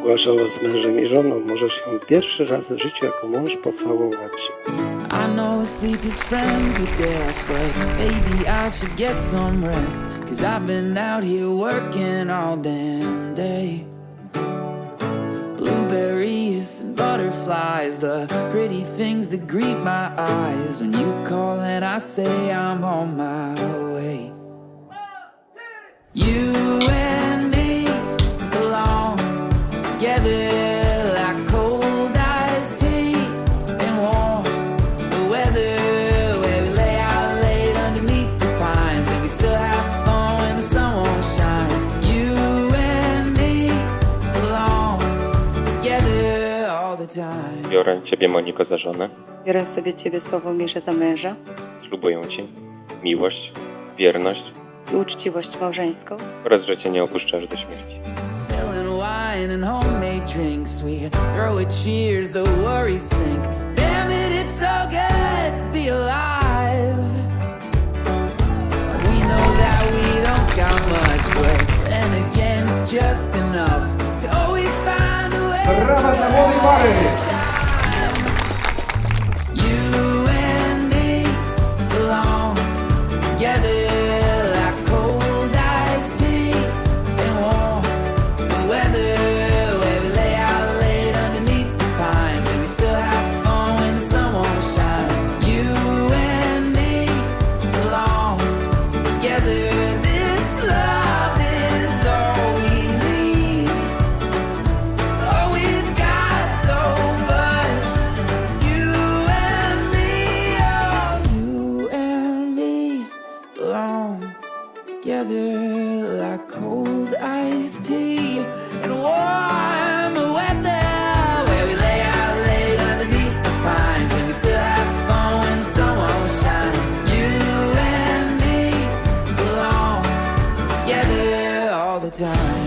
ogłaszała z mężem i żoną, pierwszy raz w życiu jako mąż pocałować. I know sleep is friends with death, but maybe I should get some rest. Cause I've been out here working all damn day. Blueberries and butterflies, the pretty things that greet my eyes. When you call and I say I'm on my way. You Biorę Ciebie, Moniko, za żonę. Biorę sobie Ciebie, Sławomirze, za męża. Ślubuję Ci miłość, wierność i uczciwość małżeńską. oraz, że Cię nie opuszczasz do śmierci. Just enough. programma da nuovi pari together like cold iced tea and warm weather where we lay underneath the pines and we still have fun when the sun won't shine. You and me belong together all the time.